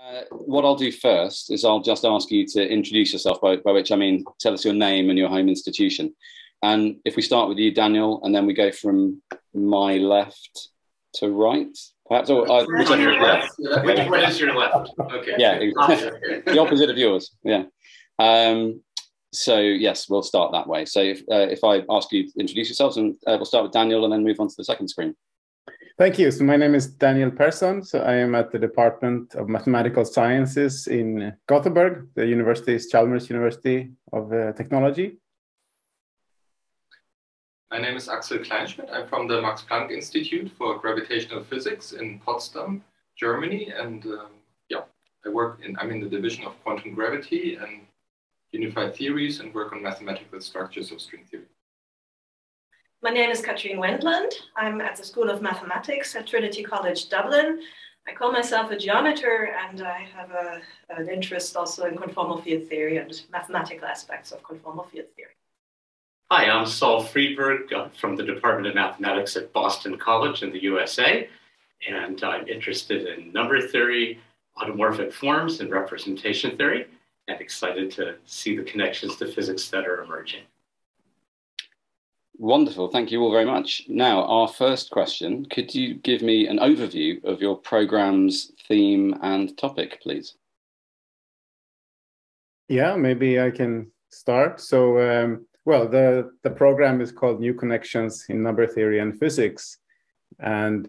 Uh, what I'll do first is I'll just ask you to introduce yourself, by, by which I mean tell us your name and your home institution. And if we start with you, Daniel, and then we go from my left to right, perhaps, or uh, which one, yeah. Which one is your left? Okay. Yeah, exactly. the opposite of yours. Yeah. Um, so yes, we'll start that way. So if, uh, if I ask you to introduce yourselves, and uh, we'll start with Daniel, and then move on to the second screen. Thank you. So my name is Daniel Persson. So I am at the Department of Mathematical Sciences in Gothenburg. The university is Chalmers University of uh, Technology. My name is Axel Kleinschmidt. I'm from the Max Planck Institute for Gravitational Physics in Potsdam, Germany. And um, yeah, I work in, I'm in the division of quantum gravity and unified theories and work on mathematical structures of string theory. My name is Katrin Wendland. I'm at the School of Mathematics at Trinity College Dublin. I call myself a geometer and I have a, an interest also in conformal field theory and mathematical aspects of conformal field theory. Hi, I'm Sol Friedberg uh, from the Department of Mathematics at Boston College in the USA, and I'm interested in number theory, automorphic forms, and representation theory, and excited to see the connections to physics that are emerging. Wonderful. Thank you all very much. Now, our first question could you give me an overview of your program's theme and topic, please? Yeah, maybe I can start. So, um, well, the, the program is called New Connections in Number Theory and Physics. And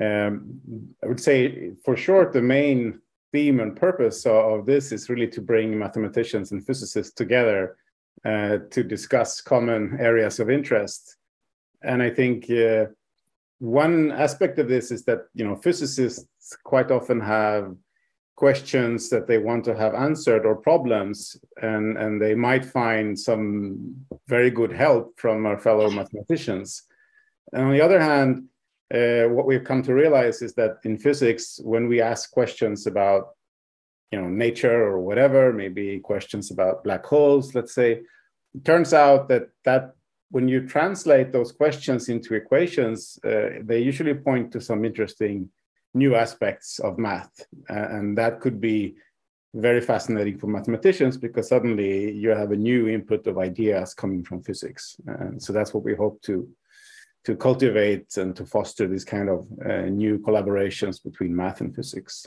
um, I would say, for short, the main theme and purpose of this is really to bring mathematicians and physicists together uh, to discuss common areas of interest. And I think uh, one aspect of this is that you know physicists quite often have questions that they want to have answered or problems, and, and they might find some very good help from our fellow mathematicians. And on the other hand, uh, what we've come to realize is that in physics, when we ask questions about you know nature or whatever maybe questions about black holes let's say. It turns out that that when you translate those questions into equations uh, they usually point to some interesting new aspects of math. Uh, and that could be very fascinating for mathematicians because suddenly you have a new input of ideas coming from physics. And so that's what we hope to to cultivate and to foster these kind of uh, new collaborations between math and physics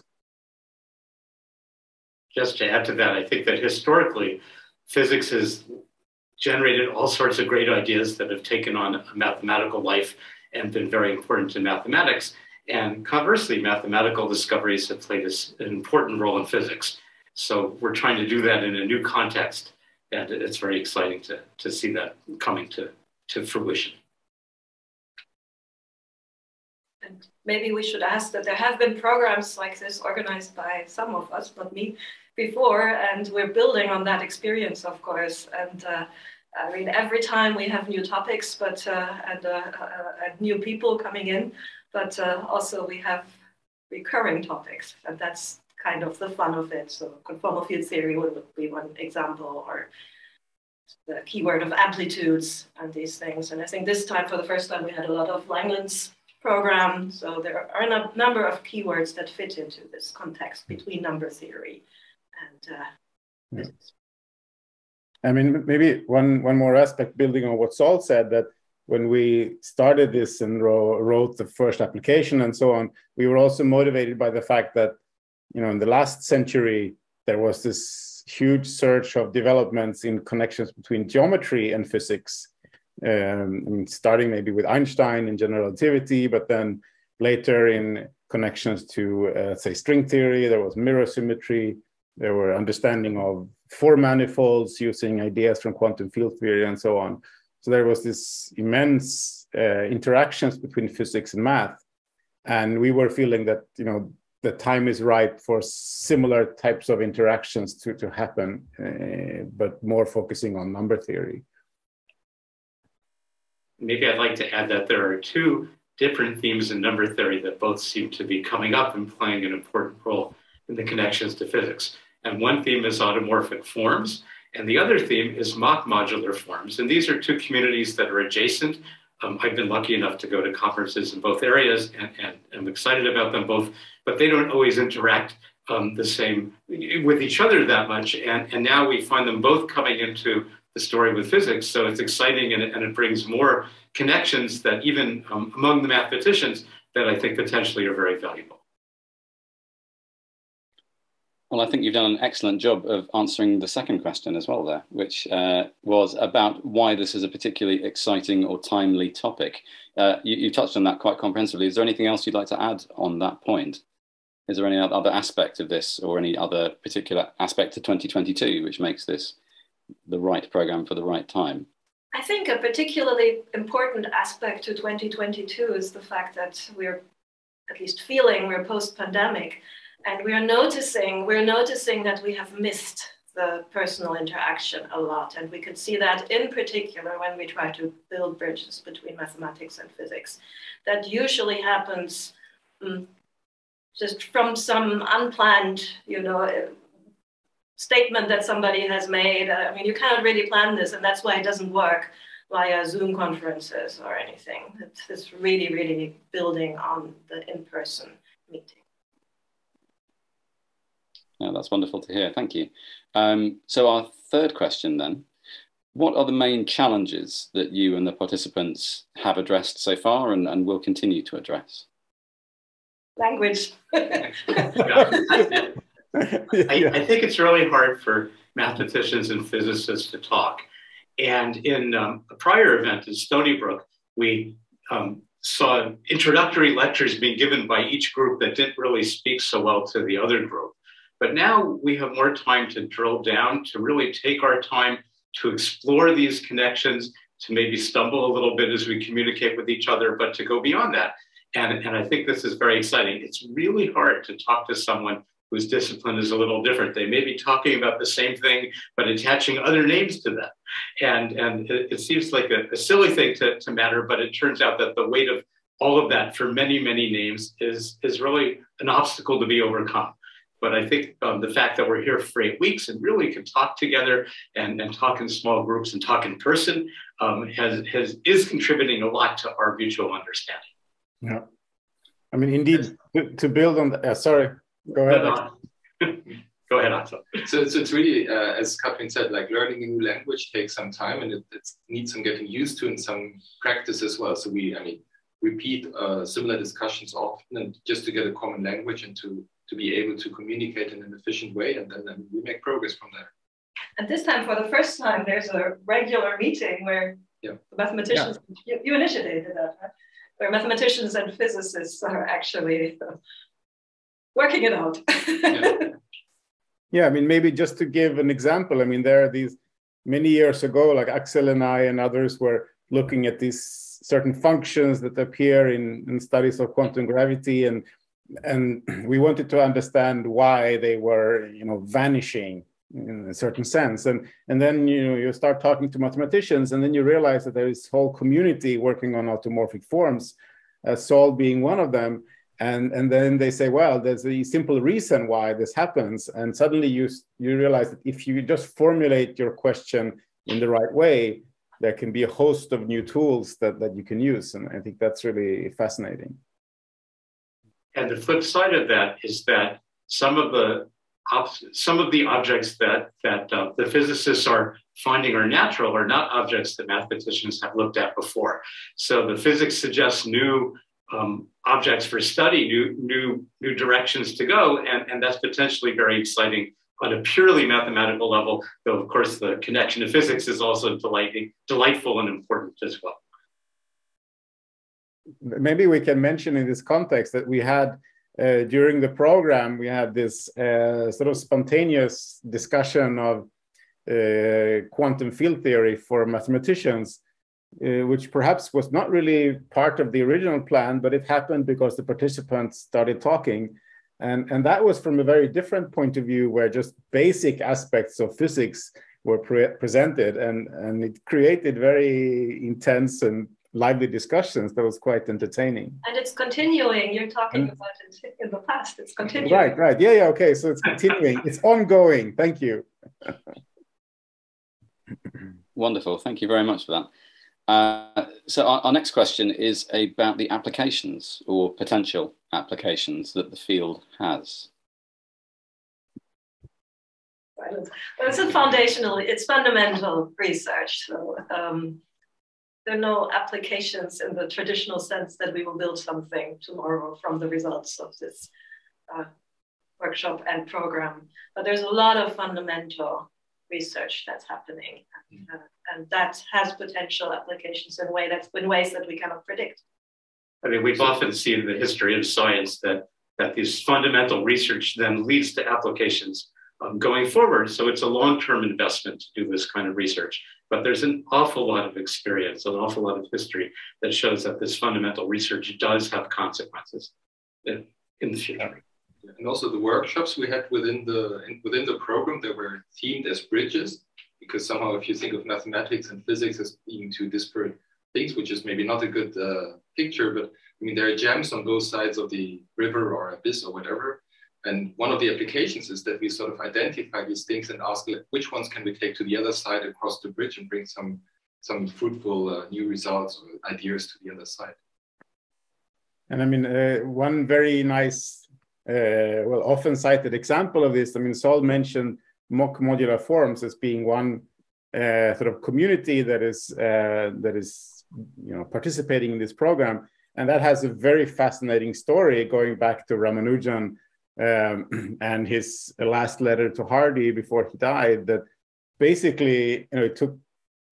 just to add to that, I think that historically, physics has generated all sorts of great ideas that have taken on a mathematical life and been very important to mathematics. And conversely, mathematical discoveries have played an important role in physics. So we're trying to do that in a new context. And it's very exciting to, to see that coming to, to fruition. And maybe we should ask that there have been programs like this organized by some of us, but me, before, and we're building on that experience, of course. And uh, I mean, every time we have new topics, but uh, and, uh, uh and, new people coming in, but uh, also we have recurring topics, and that's kind of the fun of it. So conformal field theory would be one example, or the keyword of amplitudes and these things. And I think this time, for the first time, we had a lot of Langlands program. So there are a number of keywords that fit into this context between number theory and uh, yeah. I mean, maybe one one more aspect, building on what Sol said, that when we started this and wrote the first application and so on, we were also motivated by the fact that, you know, in the last century there was this huge surge of developments in connections between geometry and physics. Um, starting maybe with Einstein in general relativity, but then later in connections to, uh, say, string theory, there was mirror symmetry, there were understanding of four manifolds using ideas from quantum field theory and so on. So there was this immense uh, interactions between physics and math, and we were feeling that you know the time is ripe for similar types of interactions to to happen, uh, but more focusing on number theory. Maybe I'd like to add that there are two different themes in number theory that both seem to be coming up and playing an important role in the connections to physics. And one theme is automorphic forms, and the other theme is mock modular forms. And these are two communities that are adjacent. Um, I've been lucky enough to go to conferences in both areas, and, and I'm excited about them both, but they don't always interact um, the same with each other that much. And, and now we find them both coming into the story with physics. So it's exciting and it, and it brings more connections that even um, among the mathematicians that I think potentially are very valuable. Well, I think you've done an excellent job of answering the second question as well, there, which uh, was about why this is a particularly exciting or timely topic. Uh, you, you, touched on that quite comprehensively. Is there anything else you'd like to add on that point? Is there any other aspect of this or any other particular aspect of 2022 which makes this the right program for the right time? I think a particularly important aspect to 2022 is the fact that we're at least feeling we're post pandemic and we are noticing we're noticing that we have missed the personal interaction a lot. And we could see that in particular when we try to build bridges between mathematics and physics. That usually happens um, just from some unplanned you know statement that somebody has made. I mean you cannot really plan this and that's why it doesn't work via zoom conferences or anything. It's, it's really really building on the in-person meeting yeah, that's wonderful to hear. Thank you. Um, so our third question then, what are the main challenges that you and the participants have addressed so far and, and will continue to address? Language. I, I, think it's really hard for mathematicians and physicists to talk. And in um, a prior event in Stony Brook, we um, saw introductory lectures being given by each group that didn't really speak so well to the other group. But now we have more time to drill down, to really take our time to explore these connections, to maybe stumble a little bit as we communicate with each other, but to go beyond that. And, and I think this is very exciting. It's really hard to talk to someone whose discipline is a little different. They may be talking about the same thing, but attaching other names to them. And, and it, it seems like a, a silly thing to, to matter, but it turns out that the weight of all of that for many, many names is, is really an obstacle to be overcome. But I think um, the fact that we're here for eight weeks and really can talk together and, and talk in small groups and talk in person um, has, has is contributing a lot to our mutual understanding. Yeah, I mean, indeed, to, to build on that. Uh, sorry, go ahead. go ahead, Axel. So, so it's really, uh, as Katrin said, like learning a new language takes some time and it, it, needs some getting used to and some practice as well. So we, I mean, repeat uh, similar discussions often and just to get a common language and to to be able to communicate in an efficient way, and then, then we make progress from there. And this time, for the first time, there's a regular meeting where yeah. the mathematicians, yeah. you, you, initiated that, right? where mathematicians and physicists are actually uh, working it out. yeah. yeah, I mean, maybe just to give an example, I mean, there are these many years ago, like Axel and I and others were looking at these certain functions that appear in, in studies of quantum gravity and and we wanted to understand why they were you know vanishing in a certain sense. And and then you know you start talking to mathematicians and then you realize that there is whole community working on automorphic forms uh, Sol being one of them. And and then they say well there's a simple reason why this happens. And suddenly you you realize that if you just formulate your question in the right way there can be a host of new tools that that you can use. And i think that's really fascinating and the flip side of that is that some of the some of the objects that that uh, the physicists are finding are natural are not objects that mathematicians have looked at before. So the physics suggests new um, objects for study, new new new directions to go, and, and that's potentially very exciting on a purely mathematical level. Though of course the connection to physics is also delighting, delightful and important as well maybe we can mention in this context that we had uh, during the program we had this uh, sort of spontaneous discussion of uh, quantum field theory for mathematicians uh, which perhaps was not really part of the original plan but it happened because the participants started talking. And, and that was from a very different point of view where just basic aspects of physics were pre presented and, and it created very intense and lively discussions that was quite entertaining. And it's continuing. You're talking about it in the past. It's continuing. Right, right. Yeah, yeah. Okay. So it's continuing. it's ongoing. Thank you. Wonderful. Thank you very much for that. Uh, so our, our, next question is about the applications or potential applications that the field has. Well, it's a foundational, it's fundamental research. So um, there are no applications in the traditional sense that we will build something tomorrow from the results of this uh, workshop and program. But there's a lot of fundamental research that's happening. And, uh, and that has potential applications in, way that's, in ways that we cannot predict. I mean, we've often seen in the history of science that, that this fundamental research then leads to applications um, going forward. So it's a long-term investment to do this kind of research. But there's an awful lot of experience, an awful lot of history that shows that this fundamental research does have consequences in, in the future. And also the workshops we had within the within the program, they were themed as bridges, because somehow if you think of mathematics and physics as being two disparate things, which is maybe not a good uh, picture, but I mean there are gems on both sides of the river or abyss or whatever. And one of the applications is that we sort of identify these things and ask which ones can we take to the other side across the bridge and bring some some fruitful uh, new results or ideas to the other side. And I mean, uh, one very nice, uh, well, often cited example of this. I mean, Sol mentioned mock modular forms as being one uh, sort of community that is uh, that is you know participating in this program, and that has a very fascinating story going back to Ramanujan um, and his last letter to Hardy before he died. That basically, you know, it took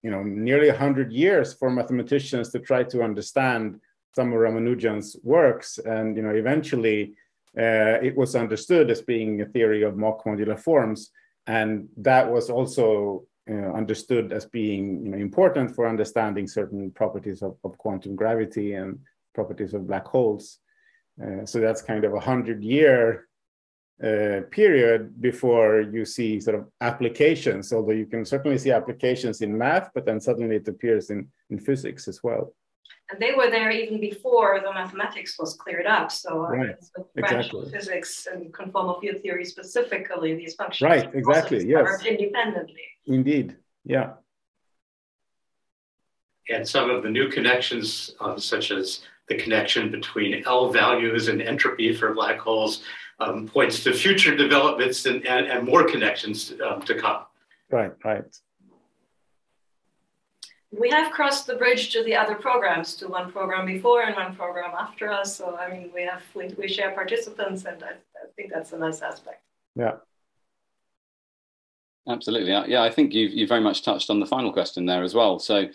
you know nearly hundred years for mathematicians to try to understand some of Ramanujan's works, and you know eventually uh, it was understood as being a theory of mock modular forms, and that was also understood as being you know, important for understanding certain properties of, of quantum gravity and properties of black holes. Uh, so that's kind of a hundred year uh, period before you see sort of applications, although you can certainly see applications in math, but then suddenly it appears in, in physics as well. And they were there even before the mathematics was cleared up. So right. uh, exactly. physics and conformal field theory specifically, these functions right, exactly, yes. independently. Indeed, yeah. And some of the new connections, uh, such as the connection between L values and entropy for black holes, um, points to future developments and, and, and more connections um, to come. Right, right. We have crossed the bridge to the other programs, to one program before and one program after us. So I mean, we have we, we share participants, and I, I think that's a nice aspect. Yeah. Absolutely. Yeah, I think you've, you very much touched on the final question there as well. So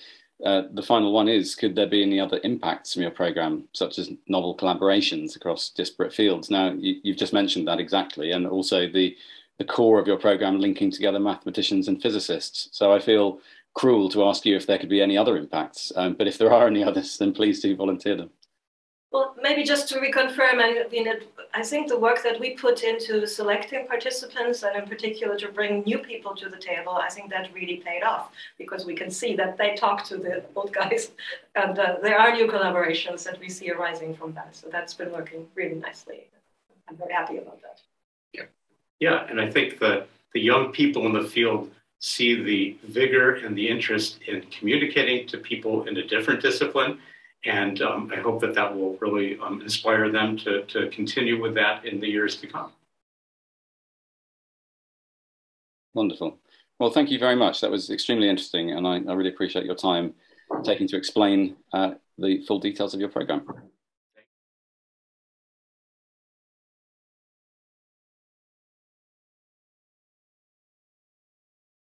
uh, the final one is, could there be any other impacts from your program, such as novel collaborations across disparate fields? Now, you, have just mentioned that exactly, and also the, the core of your program linking together mathematicians and physicists. So I feel cruel to ask you if there could be any other impacts, um, but if there are any others, then please do volunteer them. Well, maybe just to reconfirm, I mean, I think the work that we put into selecting participants and in particular to bring new people to the table, I think that really paid off because we can see that they talk to the old guys and uh, there are new collaborations that we see arising from that. So that's been working really nicely. I'm very happy about that. Yeah, yeah, and I think that the young people in the field see the vigor and the interest in communicating to people in a different discipline and um, I hope that that will really um, inspire them to, to continue with that in the years to come. Wonderful. Well, thank you very much. That was extremely interesting, and I, I really appreciate your time taking to explain uh, the full details of your program.